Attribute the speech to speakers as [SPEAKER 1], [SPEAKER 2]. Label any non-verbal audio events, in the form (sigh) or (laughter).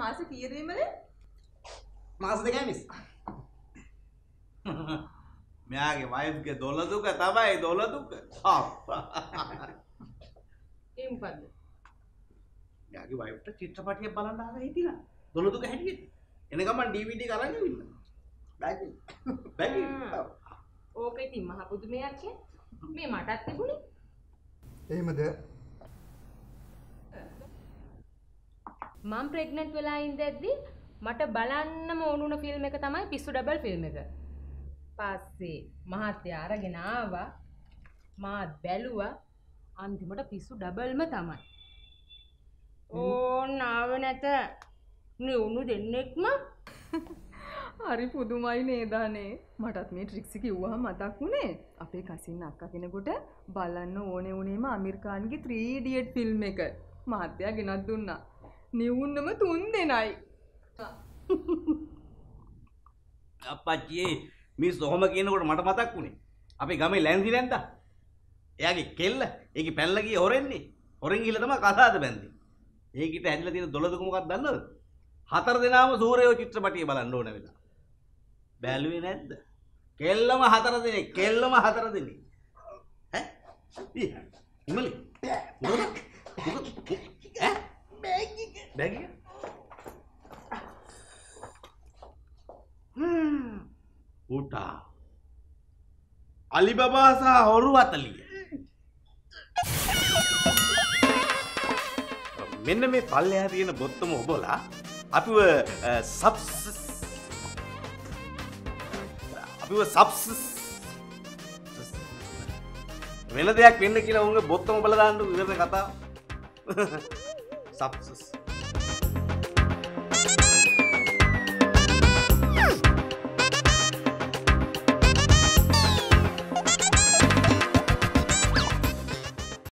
[SPEAKER 1] මාස කීරීමද
[SPEAKER 2] මාස දෙකයි මිස්. මෙයාගේ වයිෆ්ගේ දොළ දුක තමයි දොළ දුක.
[SPEAKER 1] ඒ මොකද්ද?
[SPEAKER 2] යාගේ වයිෆ්ට චිත්‍රපටිය බලන්න ආව හිටිලා. දොළ දුක හැටියට. එන ගමන් DVD එක අරන් ඉන්න බැගි බැගි
[SPEAKER 1] ඕක ඉතින් මහ පුදුමයක් ඈ. මේ මටත් තිබුණේ.
[SPEAKER 3] එහෙමද
[SPEAKER 1] මම ප්‍රෙග්නන්ට් වෙලා ඉඳද්දි මට බලන්නම ඕනුන ෆිල්ම් එක තමයි පිස්සු ඩබල් ෆිල්ම් එක. පස්සේ මහත්තයා අරගෙන ආවා. මාත් බැලුවා. අන්තිමට පිස්සු ඩබල්ම තමයි. ඕන්න ආව නැත. නිවුණු දෙන්නෙක්ම. (laughs)
[SPEAKER 4] හරි පුදුමයි නේදානේ. මටත් මේ ට්‍රික්සි කිව්වහම මතක් වුණේ. අපේ කසින් අක්ක කෙනෙකුට බලන්න ඕනේ වුණේම අමිරිකාන්ගේ 3 ඉඩියට් ෆිල්ම් එක. මහත්තයා ගෙනත් දුන්නා. නිවුන්නම තුන් දෙනයි.
[SPEAKER 2] අපච්චියේ මිස් ඔහොම කියනකොට මට මතක් වුණේ. අපේ ගමේ ලැන්සි නැන්දා එයාගේ කෙල්ල ඒක පැල්ල ගියේ හොරෙන්නේ. හොරෙන් ගිහලා තමයි කසාද බැන්දේ ඒකිට ඇදලා තියෙන දොළ දුක මොකක්ද දන්නවද? හතර දෙනාම සූරයෝ චිත්‍රපටිය බලන්න ඕන වෙලා. බැලුවේ නැද්ද? කෙල්ලම හතර දෙනෙක් කෙල්ලම හතර දෙනෙක්. ඈ? ඊ, ඉමලි බෑග් එක බෑග් එක හ්ම් උටා අලිබබා සහ හොරු අතලිය මෙන්න මේ පල්ලෙහා තියෙන බොත්තම ඔබලා අපිව සබ්ස් අපිව සබ්ස් වෙන දෙයක් වෙන්න කියලා උන්ගේ බොත්තම ඔබලා දාන්න ඉවරනේ කතාව සබ්ස්